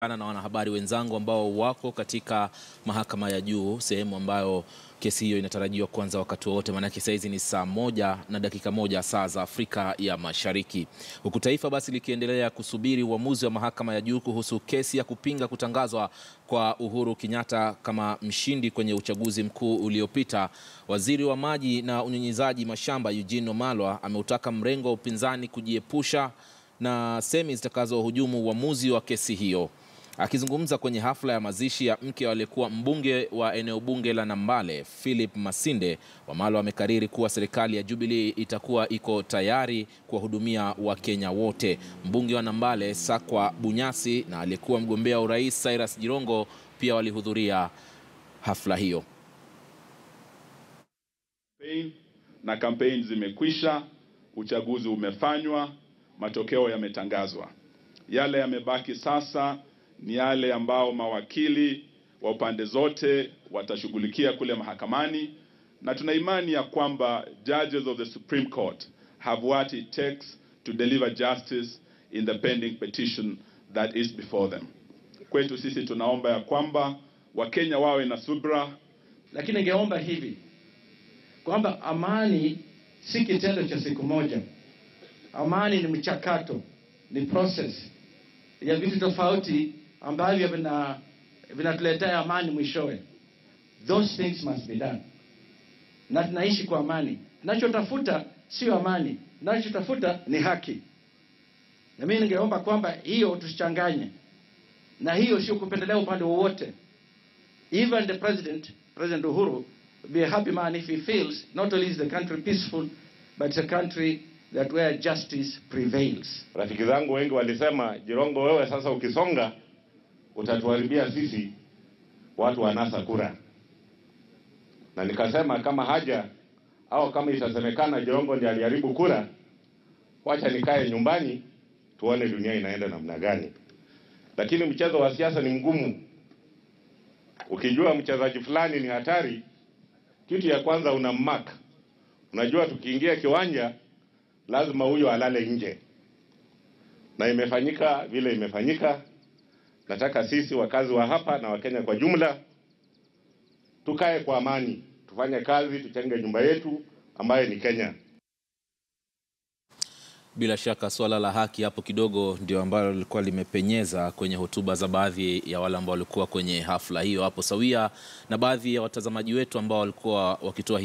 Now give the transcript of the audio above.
na wanahabari wenzangu ambao wako katika mahakama ya juu, sehemu ambayo kesi hiyo inatarajiwa kuanza wakati wowote, maanake saa hizi ni saa moja na dakika moja saa za Afrika ya Mashariki, huku taifa basi likiendelea kusubiri uamuzi wa mahakama ya juu kuhusu kesi ya kupinga kutangazwa kwa Uhuru Kenyatta kama mshindi kwenye uchaguzi mkuu uliopita. Waziri wa maji na unyunyizaji mashamba Eugene Wamalwa ameutaka mrengo wa upinzani kujiepusha na semi zitakazohujumu uamuzi wa kesi hiyo. Akizungumza kwenye hafla ya mazishi ya mke wa aliyekuwa mbunge wa eneo bunge la Nambale Philip Masinde, Wamalwa amekariri kuwa serikali ya Jubilee itakuwa iko tayari kuwahudumia Wakenya wote. Mbunge wa Nambale Sakwa Bunyasi na aliyekuwa mgombea urais Cyrus Jirongo pia walihudhuria hafla hiyo. Na kampeni zimekwisha, uchaguzi umefanywa, matokeo yametangazwa. Yale yamebaki sasa ni yale ambao mawakili wa upande zote watashughulikia kule mahakamani, na tuna imani ya kwamba judges of the Supreme Court have what it takes to deliver justice in the pending petition that is before them. Kwetu sisi tunaomba ya kwamba Wakenya wawe na subra, lakini ningeomba hivi kwamba amani si kitendo cha siku moja. Amani ni mchakato, ni process ya vitu tofauti ambavyo vina vinatuletea amani mwishowe. Those things must be done, na tunaishi kwa amani. Tunachotafuta sio amani, tunachotafuta ni haki, na mimi ningeomba kwamba hiyo tusichanganye, na hiyo sio kupendelea upande wowote. Even the president, President Uhuru, be a happy man if he feels not only is the country peaceful but a country that where justice prevails. Rafiki zangu wengi walisema, Jirongo, wewe sasa ukisonga utatuharibia sisi watu wa NASA kura, na nikasema kama haja au kama itasemekana Jongo ndiye aliharibu kura, wacha nikae nyumbani tuone dunia inaenda namna gani. Lakini mchezo wa siasa ni mgumu. Ukijua mchezaji fulani ni hatari, kitu ya kwanza una unammark. Unajua tukiingia kiwanja lazima huyo alale nje, na imefanyika vile imefanyika. Nataka sisi wakazi wa hapa na Wakenya kwa jumla tukae kwa amani, tufanye kazi, tuchenge nyumba yetu ambayo ni Kenya. Bila shaka swala la haki hapo kidogo ndio ambalo lilikuwa limepenyeza kwenye hotuba za baadhi ya wale ambao walikuwa kwenye hafla hiyo hapo, sawia na baadhi ya watazamaji wetu ambao walikuwa wakitoa